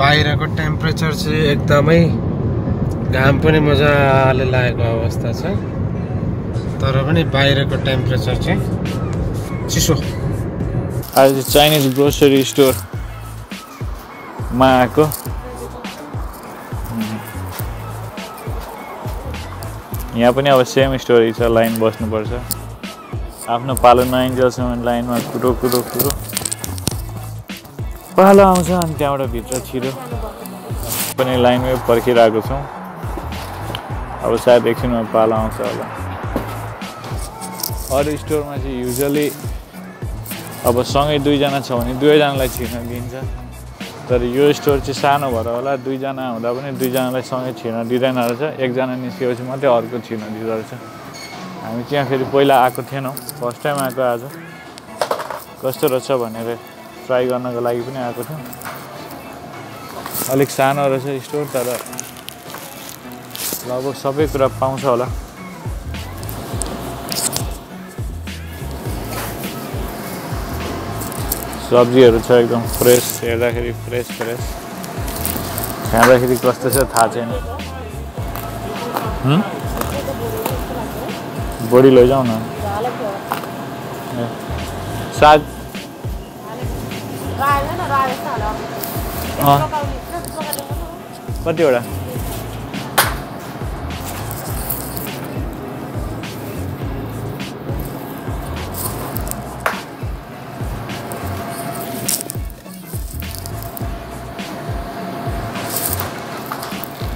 बाहिरको टेम्परेचर चाहिँ एकदमै घाम पनि मजाले लागेको अवस्था छ। तर पनि बाहिरको टेम्परेचर चाहिँ चिसो। आज चाइनिज ग्रोसरी स्टोरमा आएको। यहाँ पनि अब सेम स्टोरी छ लाइन बस्नुपर्छ। आफ्नो पालो नआइन्जेलसम्म लाइनमा कुरो कुरो कुरो। पालो आउँछ अनि त्यहाँबाट भित्र छिरो पनि लाइनमै पर्खिरहेको छौँ। अब सायद एकछिनमा पालो आउँछ होला। अरू स्टोरमा चाहिँ युजली अब सँगै दुईजना छ भने दुवैजनालाई छिर्न दिन्छ तर यो स्टोर चाहिँ सानो भएर होला दुईजना हुँदा पनि दुईजनालाई सँगै छिर्न दिँदैन रहेछ। एकजना निस्केपछि मात्रै अर्को छिर्न दिँदो रहेछ। हामी त्यहाँ फेरि पहिला आएको थिएनौँ। फर्स्ट टाइम आएको आज। कस्तो रहेछ भनेर ट्राई गर्नको लागि पनि आएको थियौँ अलिक सानो रहेछ स्टोर तर लगभग सबै कुरा पाउँछ होला। सब्जीहरू छ एकदम फ्रेस हेर्दाखेरि फ्रेस फ्रेस। खाँदाखेरि कस्तो छ थाहा छैन? बढी लैजाउँ न। साग कतिवटा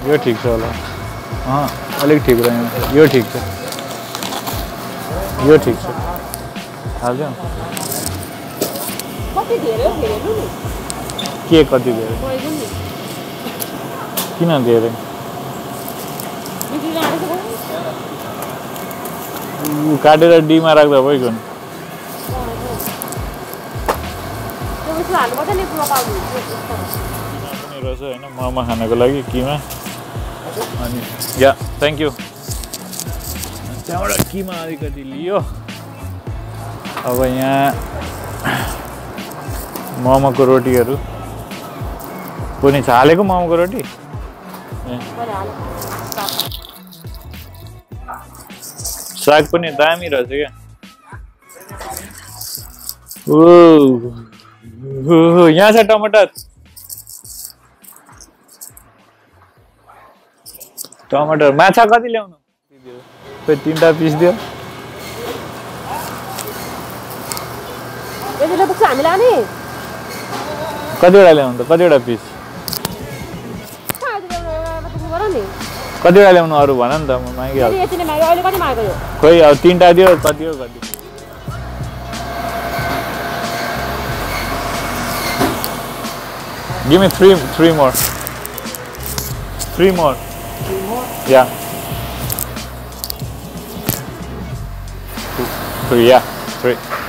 यो ठिक छ होला अँ अलिक ठिक रहेन यो ठिक छ यो ठिक छ हाल्छ कति धेरै हो फेरि हेर्नु नि के कति धेरै? किन धेरै? काटेर डीमा राख्दा भइगयो नि। रहेछ होइन मोमो खानको लागि किमा। अनि या थ्याङ्क यू त्यहाँबाट किमा अलिकति लियो। अब यहाँ मोमोको रोटीहरू पनि छ हालेको मोमोको रोटी साग पनि दामी रहेछ क्या ओ यहाँ छ टमाटर टमाटर माछा कति ल्याउनु खोइ तिनवटा पिस दियो यतिले पुग्छ हामी लाने कतिवटा ल्याउनु त कतिवटा पिस कतिवटा ल्याउनु अरू भन नि त म मागिहाल्छु खोइ अब तिनवटा दियो कति हो कति Give me three, three more. Three more. Three more? Yeah. Two.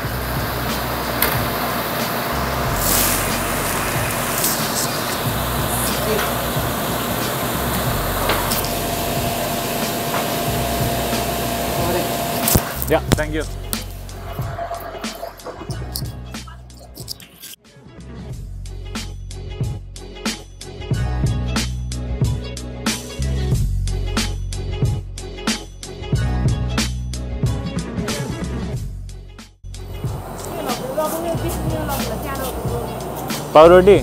Yeah, thank you. पाउरोटी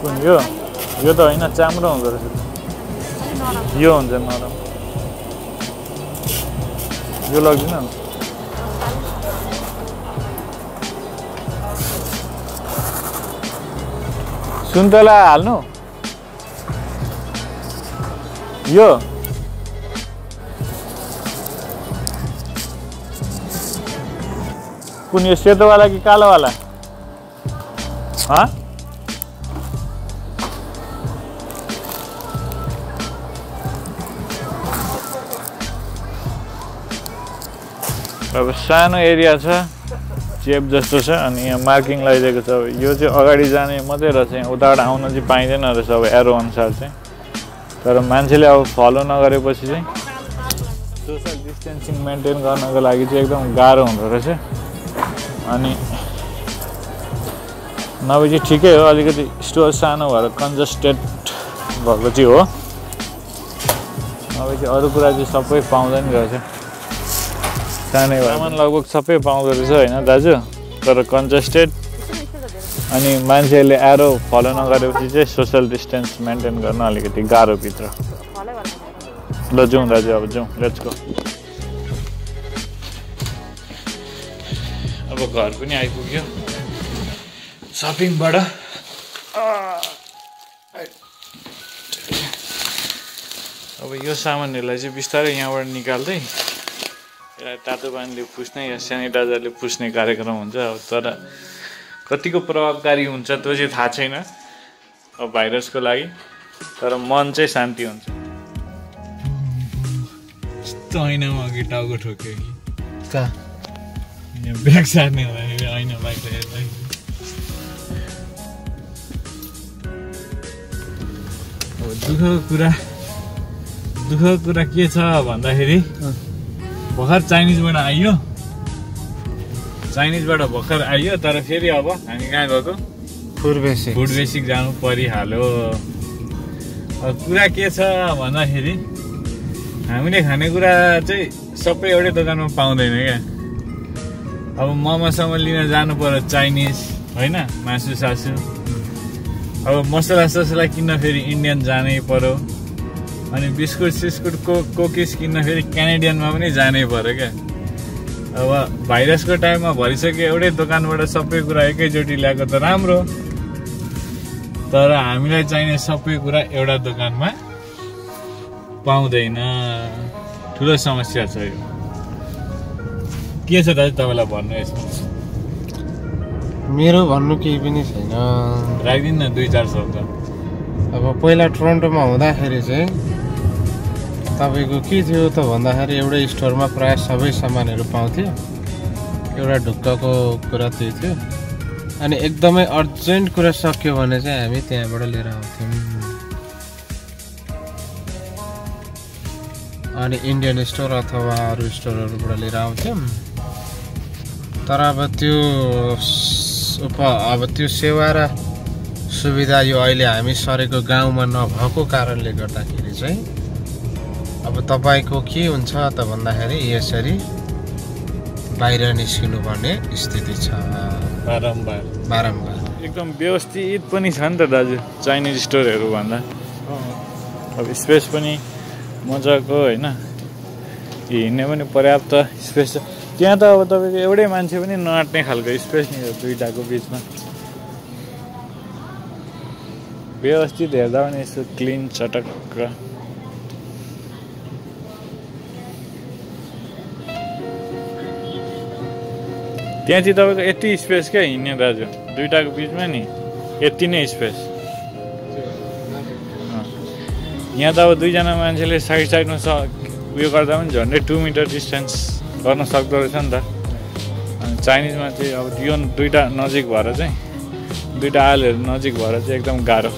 कुन यो यो त होइन चाम्रो हुँदो रहेछ यो हुन्छ नरम यो लग्दिन सुन्तला हाल्नु। यो। कुन यो सेतोवाला कि कालोवाला? हाँ? अब सानो एरिया छ चेप जस्तो छ अनि यहाँ मार्किङ लगाइदिएको छ। अब यो चाहिँ अगाडि जाने मात्रै रहेछ यहाँ उताबाट आउन चाहिँ पाइँदैन रहेछ अब एरो अनुसार चाहिँ। तर मान्छेले अब फलो नगरेपछि चाहिँ सोसल डिस्टेन्सिङ मेन्टेन गर्नको लागि चाहिँ एकदम गाह्रो हुँदो रहेछ। अनि नभए चाहिँ ठिकै हो अलिकति स्टोर सानो भएर कन्जस्टेड भएको चाहिँ हो। नभए चाहिँ अरू कुरा चाहिँ सबै पाउँदैन रहेछ। सानै सामान लगभग सबै पाउँदो रहेछ होइन दाजु? तर कन्जस्टेड अनि मान्छेहरूले एरो फलो नगरेपछि चाहिँ सोसियल डिस्टेन्स मेन्टेन गर्न अलिकति गाह्रो भित्र। ल जाउँ दाजु अब जाउँ। लेट्स गो अब घर पनि आइपुग्यो। सपिङबाट अब यो सामानहरूलाई चाहिँ बिस्तारै यहाँबाट निकाल्दै यसलाई तातो पानीले पुस्ने या सेनिटाइजरले पुस्ने कार्यक्रम हुन्छ। अब तर कतिको प्रभावकारी हुन्छ त्यो चाहिँ थाहा छैन। अब भाइरसको लागि। तर मन चाहिँ शान्ति हुन्छ। यस्तो ऐनामा अघि टाउको ठोक्यो कि। कहाँ ब्याग सार्ने हुँदाखेरि ऐना बाहिर हेर्दै। अब दुःखको कुरा दुःखको कुरा के छ भन्दाखेरि भर्खर चाइनिजबाट आइयो। चाइनिजबाट भर्खर आइयो तर फेरि अब हामी कहाँ गएको? फुड बेसी फुड बेसिक जानु परिहाल्यो। अब कुरा के छ भन्दाखेरि हामीले खानेकुरा चाहिँ सबै एउटै दोकानमा पाउँदैन क्या। अब मोमोसम्म लिन जानु पर्यो चाइनिज होइन? मासु सासु। अब मसला ससला किन्न फेरि इन्डियन जानै पर्यो। अनि बिस्कुट सिस्कुट को कोकिस किन्न फेरि क्यानेडियनमा पनि जानै पर्यो क्या। अब भाइरसको टाइममा भरिसक्यो एउटै दोकानबाट सबै कुरा एकैचोटि ल्याएको त राम्रो। तर हामीलाई चाहिने सबै कुरा एउटा दोकानमा पाउँदैन। ठुलो समस्या छ यो। के छ दाजु तपाईँलाई भन्नु यसमा? मेरो भन्नु केही पनि छैन। राखिदिनु न दुई चार शब्द। अब पहिला टोरन्टोमा हुँदाखेरि चाहिँ तपाईँको के थियो त भन्दाखेरि एउटै स्टोरमा प्रायः सबै सामानहरू पाउँथ्यो। एउटा ढुक्कको कुरा त्यही थियो। अनि एकदमै अर्जेन्ट कुरा सक्यो भने चाहिँ हामी त्यहाँबाट लिएर आउँथ्यौँ। अनि इन्डियन स्टोर अथवा अरू स्टोरहरूबाट लिएर आउँथ्यौँ। तर अब त्यो उप अब त्यो सेवा र सुविधा यो अहिले हामी सरेको गाउँमा नभएको कारणले गर्दाखेरि चाहिँ अब तपाईँको के हुन्छ त भन्दाखेरि यसरी बाहिर निस्किनु पर्ने स्थिति छ। बारम्बार। बारम्बार। एकदम व्यवस्थित पनि छ नि त दाजु चाइनिज स्टोरहरू भन्दा। अब स्पेस पनि मजाको होइन। हिँड्ने पनि पर्याप्त स्पेस छ। त्यहाँ त अब तपाईँको एउटै मान्छे पनि नआँट्ने खालको स्पेस नि दुइटाको बिचमा। व्यवस्थित हेर्दा पनि यस्तो क्लिन चटक्क। त्यहाँ चाहिँ तपाईँको यति स्पेस क्या हिँड्ने दाजु? दुइटाको बिचमा नि? यति नै स्पेस यहाँ त अब दुईजना मान्छेले साइड साइडमा स उयो गर्दा पनि झन्डै टु मिटर डिस्टेन्स गर्न सक्दो रहेछ नि त। अनि चाइनिजमा चाहिँ अब यो दुइटा नजिक भएर चाहिँ दुइटा आइलहरू नजिक भएर चाहिँ एकदम गाह्रो।